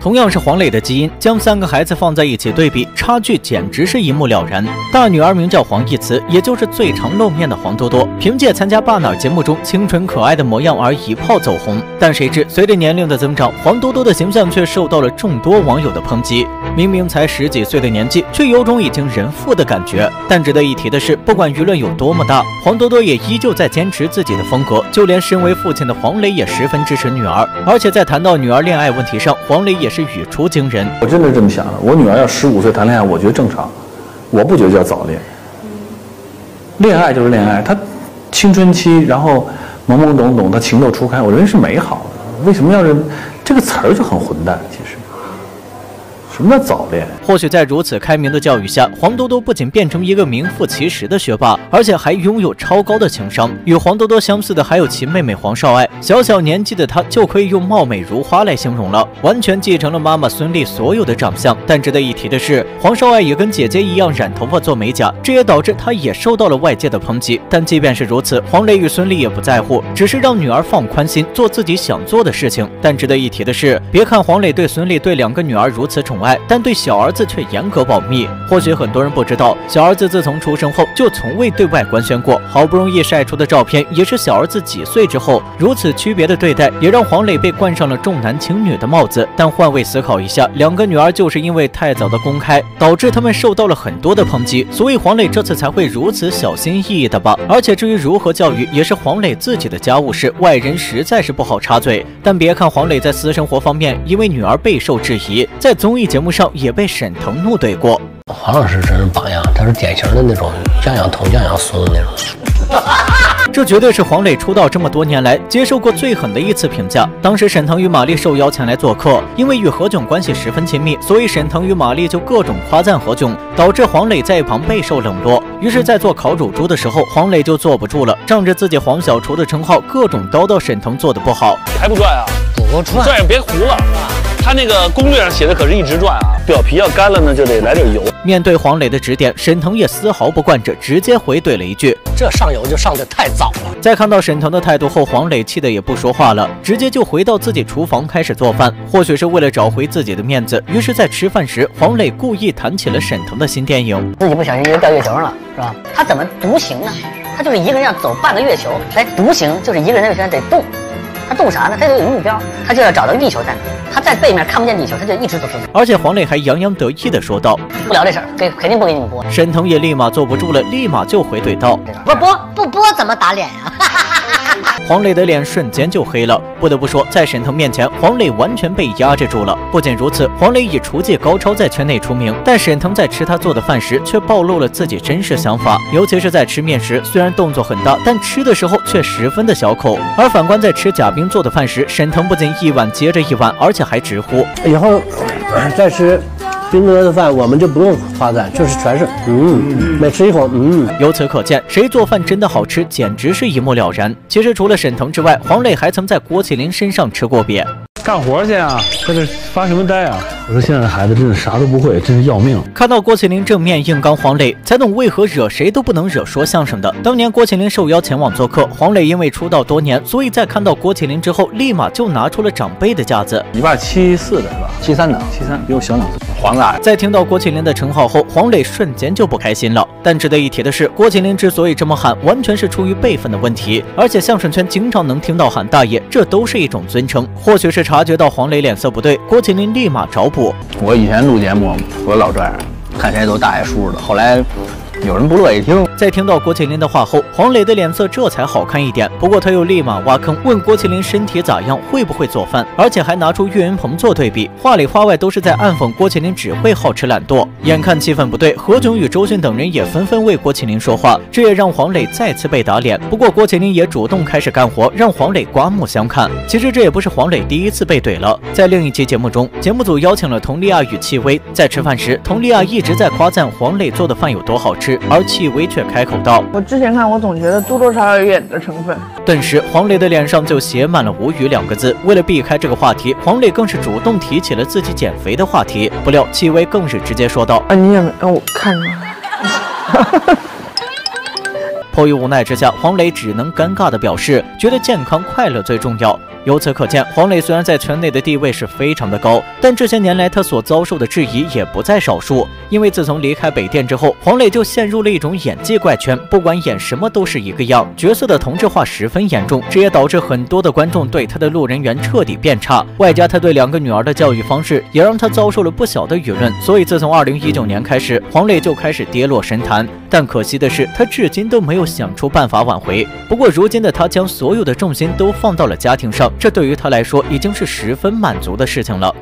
同样是黄磊的基因，将三个孩子放在一起对比，差距简直是一目了然。大女儿名叫黄义慈，也就是最常露面的黄多多，凭借参加《爸哪儿》节目中清纯可爱的模样而一炮走红。但谁知随着年龄的增长，黄多多的形象却受到了众多网友的抨击。明明才十几岁的年纪，却有种已经人父的感觉。但值得一提的是，不管舆论有多么大，黄多多也依旧在坚持自己的风格。就连身为父亲的黄磊也十分支持女儿，而且在谈到女儿恋爱问题上，黄磊也。是语出惊人，我真的这么想的。我女儿要十五岁谈恋爱，我觉得正常，我不觉得叫早恋。恋爱就是恋爱，她青春期，然后懵懵懂懂，她情窦初开，我认为是美好的。为什么要是这个词儿就很混蛋？其实。什么早恋？或许在如此开明的教育下，黄多多不仅变成一个名副其实的学霸，而且还拥有超高的情商。与黄多多相似的还有其妹妹黄少爱，小小年纪的她就可以用貌美如花来形容了，完全继承了妈妈孙俪所有的长相。但值得一提的是，黄少爱也跟姐姐一样染头发做美甲，这也导致她也受到了外界的抨击。但即便是如此，黄磊与孙俪也不在乎，只是让女儿放宽心，做自己想做的事情。但值得一提的是，别看黄磊对孙俪对两个女儿如此宠爱。但对小儿子却严格保密。或许很多人不知道，小儿子自从出生后就从未对外官宣过。好不容易晒出的照片，也是小儿子几岁之后。如此区别的对待，也让黄磊被冠上了重男轻女的帽子。但换位思考一下，两个女儿就是因为太早的公开，导致他们受到了很多的抨击，所以黄磊这次才会如此小心翼翼的吧。而且至于如何教育，也是黄磊自己的家务事，外人实在是不好插嘴。但别看黄磊在私生活方面因为女儿备受质疑，在综艺节目目上也被沈腾怒怼过。黄老师真是榜样，他是典型的那种样样通、样样俗的那种。这绝对是黄磊出道这么多年来接受过最狠的一次评价。当时沈腾与马丽受邀前来做客，因为与何炅关系十分亲密，所以沈腾与马丽就各种夸赞何炅，导致黄磊在一旁备受冷落。于是，在做烤乳猪的时候，黄磊就坐不住了，仗着自己黄小厨的称号，各种叨叨沈腾做的不好。还不转啊？不转，转别糊了。他那个攻略上写的可是一直转啊，表皮要干了呢，就得来点油。面对黄磊的指点，沈腾也丝毫不惯着，直接回怼了一句：“这上油就上的太早了。”在看到沈腾的态度后，黄磊气得也不说话了，直接就回到自己厨房开始做饭。或许是为了找回自己的面子，于是，在吃饭时，黄磊故意谈起了沈腾的新电影。自己不小心就掉月球上了，是吧？他怎么独行呢？他就是一个人要走半个月球，来独行就是一个人在月球上得动。他动啥呢？他得有目标，他就要找到地球在哪。他在背面看不见地球，他就一直走走走。而且黄磊还洋洋得意地说道：“不聊这事儿，给肯定不给你们播。”沈腾也立马坐不住了，立马就回怼道：“不播不播怎么打脸呀？”黄磊的脸瞬间就黑了。不得不说，在沈腾面前，黄磊完全被压制住了。不仅如此，黄磊以厨技高超在圈内出名，但沈腾在吃他做的饭时，却暴露了自己真实想法。尤其是在吃面时，虽然动作很大，但吃的时候却十分的小口。而反观在吃贾冰做的饭时，沈腾不仅一碗接着一碗，而且还直呼：“以后再吃。”冰哥的饭我们就不用夸赞，就是全是嗯，每吃一口嗯。由此可见，谁做饭真的好吃，简直是一目了然。其实除了沈腾之外，黄磊还曾在郭麒麟身上吃过瘪。干活去啊，在这发什么呆啊？我说现在的孩子真的啥都不会，真是要命。看到郭麒麟正面硬刚黄磊，才懂为何惹谁都不能惹说相声的。当年郭麒麟受邀前往做客，黄磊因为出道多年，所以在看到郭麒麟之后，立马就拿出了长辈的架子。你爸七四的是吧？七三的，七三比我小两岁。黄磊在听到郭麒麟的称号后，黄磊瞬间就不开心了。但值得一提的是，郭麒麟之所以这么喊，完全是出于辈分的问题。而且相声圈经常能听到喊大爷，这都是一种尊称。或许是察觉到黄磊脸色不对，郭麒麟立马找补。我以前。录节目，我老这样，看谁都大爷叔叔的。后来。有人不乐意听，在听到郭麒麟的话后，黄磊的脸色这才好看一点。不过他又立马挖坑，问郭麒麟身体咋样，会不会做饭，而且还拿出岳云鹏做对比，话里话外都是在暗讽郭麒麟只会好吃懒惰。眼看气氛不对，何炅与周迅等人也纷纷为郭麒麟说话，这也让黄磊再次被打脸。不过郭麒麟也主动开始干活，让黄磊刮目相看。其实这也不是黄磊第一次被怼了，在另一期节目中，节目组邀请了佟丽娅与戚薇，在吃饭时，佟丽娅一直在夸赞黄磊做的饭有多好吃。而戚薇却开口道：“我之前看，我总觉得多多少少有演的成分。”顿时，黄磊的脸上就写满了无语两个字。为了避开这个话题，黄磊更是主动提起了自己减肥的话题。不料，戚薇更是直接说道：“啊，你也没让我看出来。”迫于无奈之下，黄磊只能尴尬地表示，觉得健康快乐最重要。由此可见，黄磊虽然在圈内的地位是非常的高，但这些年来他所遭受的质疑也不在少数。因为自从离开北电之后，黄磊就陷入了一种演技怪圈，不管演什么都是一个样，角色的同质化十分严重，这也导致很多的观众对他的路人缘彻底变差。外加他对两个女儿的教育方式，也让他遭受了不小的舆论。所以自从二零一九年开始，黄磊就开始跌落神坛。但可惜的是，他至今都没有想出办法挽回。不过如今的他将所有的重心都放到了家庭上，这对于他来说已经是十分满足的事情了。